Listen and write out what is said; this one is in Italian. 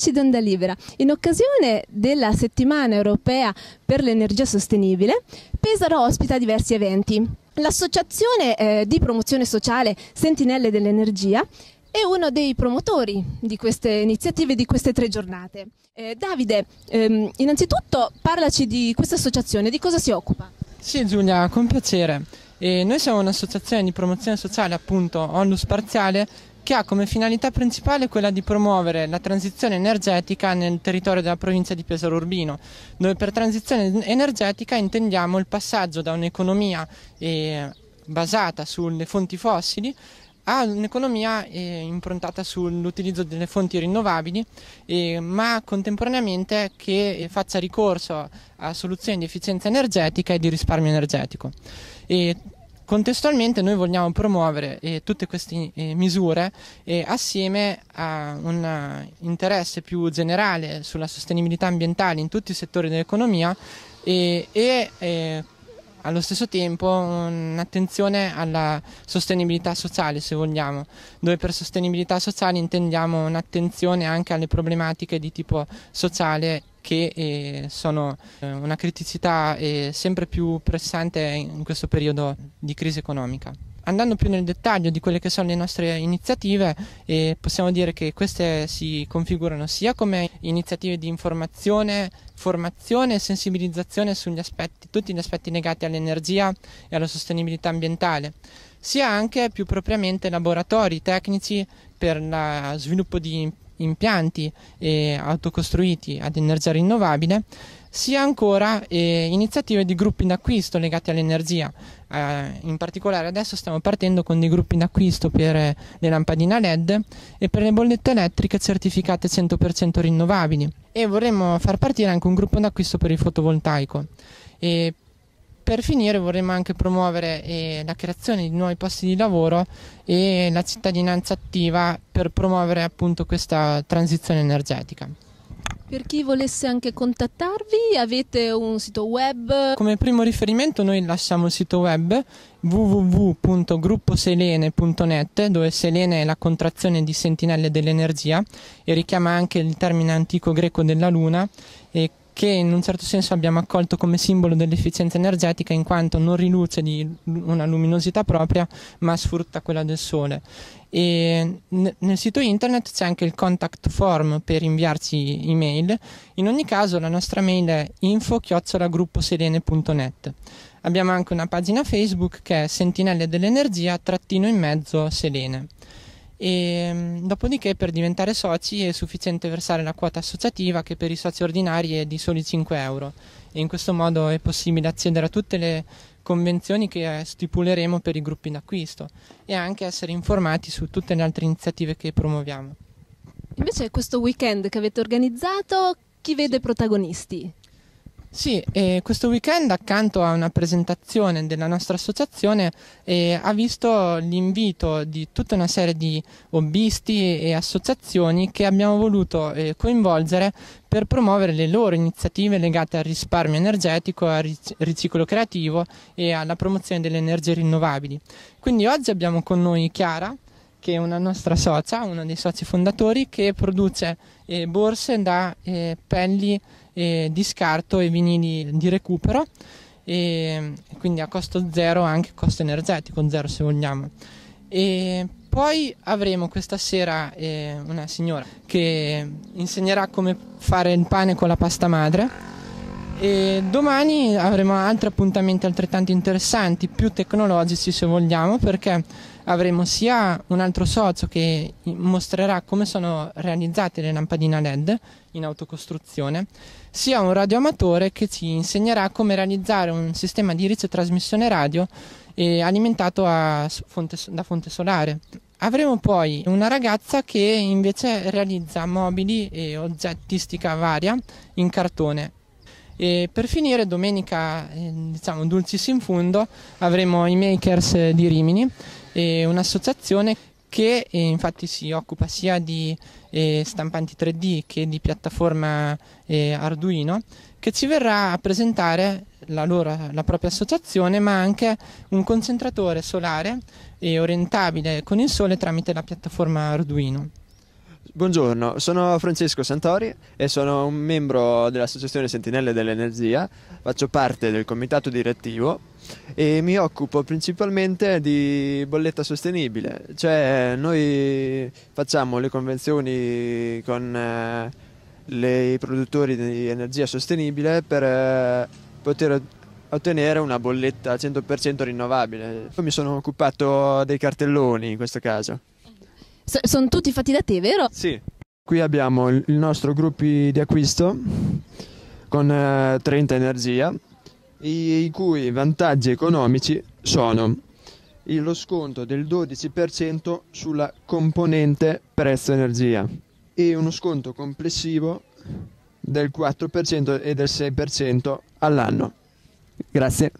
Amici di Onda Libera, in occasione della settimana europea per l'energia sostenibile, Pesaro ospita diversi eventi. L'associazione eh, di promozione sociale Sentinelle dell'Energia è uno dei promotori di queste iniziative, di queste tre giornate. Eh, Davide, ehm, innanzitutto parlaci di questa associazione, di cosa si occupa? Sì Giulia, con piacere. E noi siamo un'associazione di promozione sociale, appunto, onlus parziale, che ha come finalità principale quella di promuovere la transizione energetica nel territorio della provincia di Pesaro Urbino, dove per transizione energetica intendiamo il passaggio da un'economia eh, basata sulle fonti fossili a un'economia eh, improntata sull'utilizzo delle fonti rinnovabili, eh, ma contemporaneamente che faccia ricorso a soluzioni di efficienza energetica e di risparmio energetico. E Contestualmente noi vogliamo promuovere eh, tutte queste eh, misure eh, assieme a un uh, interesse più generale sulla sostenibilità ambientale in tutti i settori dell'economia e, e eh, allo stesso tempo un'attenzione alla sostenibilità sociale se vogliamo, dove per sostenibilità sociale intendiamo un'attenzione anche alle problematiche di tipo sociale che eh, sono eh, una criticità eh, sempre più pressante in questo periodo di crisi economica. Andando più nel dettaglio di quelle che sono le nostre iniziative, eh, possiamo dire che queste si configurano sia come iniziative di informazione, formazione e sensibilizzazione sugli aspetti, tutti gli aspetti legati all'energia e alla sostenibilità ambientale, sia anche più propriamente laboratori tecnici per lo sviluppo di impianti eh, autocostruiti ad energia rinnovabile, sia ancora eh, iniziative di gruppi d'acquisto legati all'energia. Eh, in particolare adesso stiamo partendo con dei gruppi d'acquisto per eh, le lampadine LED e per le bollette elettriche certificate 100% rinnovabili e vorremmo far partire anche un gruppo d'acquisto per il fotovoltaico. E per finire vorremmo anche promuovere eh, la creazione di nuovi posti di lavoro e la cittadinanza attiva per promuovere appunto questa transizione energetica. Per chi volesse anche contattarvi avete un sito web? Come primo riferimento noi lasciamo il sito web www.grupposelene.net dove Selene è la contrazione di sentinelle dell'energia e richiama anche il termine antico greco della luna e che in un certo senso abbiamo accolto come simbolo dell'efficienza energetica in quanto non riluce di una luminosità propria ma sfrutta quella del sole. E nel sito internet c'è anche il contact form per inviarci email. In ogni caso la nostra mail è info-grupposelene.net. Abbiamo anche una pagina Facebook che è Sentinelle dell'Energia trattino in mezzo Selene e dopodiché per diventare soci è sufficiente versare la quota associativa che per i soci ordinari è di soli 5 euro e in questo modo è possibile accedere a tutte le convenzioni che stipuleremo per i gruppi d'acquisto e anche essere informati su tutte le altre iniziative che promuoviamo. Invece questo weekend che avete organizzato, chi vede protagonisti? Sì, eh, questo weekend accanto a una presentazione della nostra associazione eh, ha visto l'invito di tutta una serie di hobbisti e associazioni che abbiamo voluto eh, coinvolgere per promuovere le loro iniziative legate al risparmio energetico, al riciclo creativo e alla promozione delle energie rinnovabili. Quindi oggi abbiamo con noi Chiara, che è una nostra socia, uno dei soci fondatori, che produce eh, borse da eh, pelli eh, di scarto e vinili di recupero e quindi a costo zero anche costo energetico zero se vogliamo. E poi avremo questa sera eh, una signora che insegnerà come fare il pane con la pasta madre e domani avremo altri appuntamenti altrettanto interessanti, più tecnologici se vogliamo, perché avremo sia un altro socio che mostrerà come sono realizzate le lampadine LED in autocostruzione, sia un radioamatore che ci insegnerà come realizzare un sistema di ricetrasmissione radio eh, alimentato fonte, da fonte solare. Avremo poi una ragazza che invece realizza mobili e oggettistica varia in cartone e per finire, domenica, eh, diciamo dulcis in fundo, avremo i makers di Rimini, eh, un'associazione che eh, infatti si occupa sia di eh, stampanti 3D che di piattaforma eh, Arduino, che ci verrà a presentare la, loro, la propria associazione, ma anche un concentratore solare orientabile con il sole tramite la piattaforma Arduino. Buongiorno, sono Francesco Santori e sono un membro dell'Associazione Sentinelle dell'Energia, faccio parte del comitato direttivo e mi occupo principalmente di bolletta sostenibile, cioè noi facciamo le convenzioni con eh, i produttori di energia sostenibile per eh, poter ottenere una bolletta al 100% rinnovabile. Io mi sono occupato dei cartelloni in questo caso. S- sono tutti fatti da te, vero? Sì. Qui abbiamo il nostro gruppo di acquisto con eh, 30 Energia, i, i cui vantaggi economici sono lo sconto del 12% sulla componente prezzo energia e uno sconto complessivo del 4% e del 6% all'anno. Grazie.